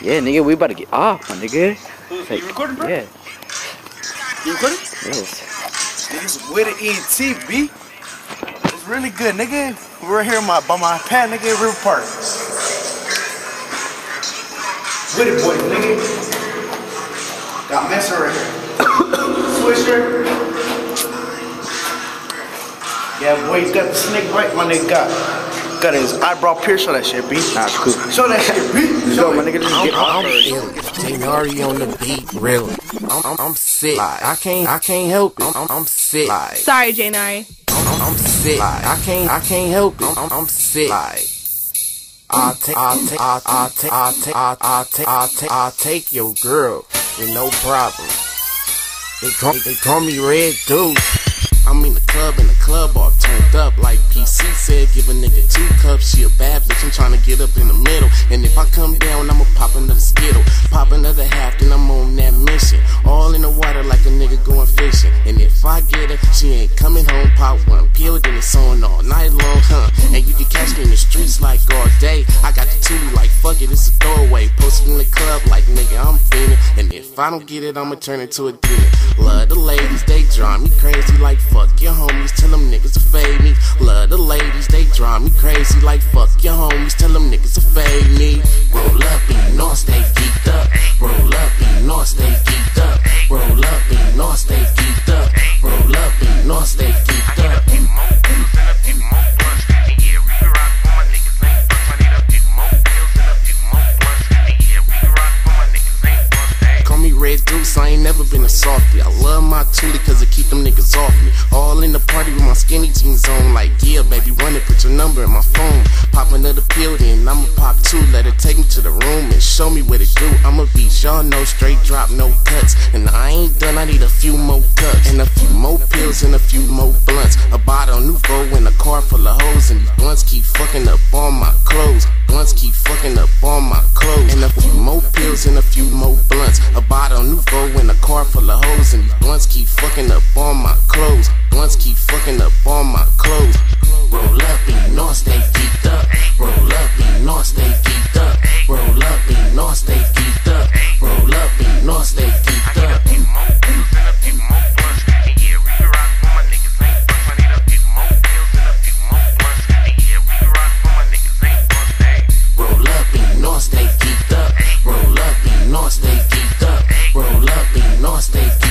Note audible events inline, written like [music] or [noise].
Yeah, nigga, we about to get off, my nigga. Like, you recording, bro? Yeah, You recording? yes. Niggas with the ET, B. It's really good, nigga. We're here my, by my pad, nigga, River Park. With it, boy, nigga. Got Messer right here. [coughs] Swisher. Yeah, boy, you got the snake bite, my nigga got. Got his eyebrow pierced, show that shit, B. Nah, it's cool. Show that shit, B. Let's Show go, my it. nigga. Just get off I'm already. feeling Janari on the beat, really. I'm, I'm, I'm sick. I can't, I can't help it. I'm, I'm sick. Sorry, Janari. I'm, I'm sick. I can't, I can't help it. I'm, I'm sick. I'll take, I'll take, I'll, I'll take, I'll take, I'll, I'll take, I'll take, I'll take your girl with no problem. They call, they call me Red Duce. I'm in the club and the club all turned up like PC get up in the middle. And if I come down, I'ma pop another skittle. Pop another half, then I'm on that mission. All in the water like a nigga going fishing. And if I get her, she ain't coming home. Pop one pill, then it's on all night long, huh? And you can catch me in the streets like all day. I got the toolie like fuck it, it's a throwaway. Posted in the club like nigga, I'm fiending. And if I don't get it, I'ma turn into a demon. Love drive me crazy like fuck your homies. Tell them niggas to fade me. Love the ladies, they drive me crazy like fuck your homies. Tell them niggas to fade me. Roll up know I stay geeked up. Roll up you know never been a softy. I love my toolie cause it keep them niggas off me. All in the party with my skinny jeans on, like, yeah, baby, run it, put your number in my phone. Pop another pill, then I'ma pop two. Let her take me to the room and show me what it do. I'ma be y'all straight drop, no cuts. And I ain't done, I need a few more cups. And a few more pills and a few more blunts. A bottle new nouveau in a car full of hoes. And these blunts keep fucking up all my clothes. Blunts keep fucking up all my clothes. And a few more pills and a few more blunts. Full of hoes. And blunts keep fucking up all my clothes. Blunts keep fucking up all my Lost. stage.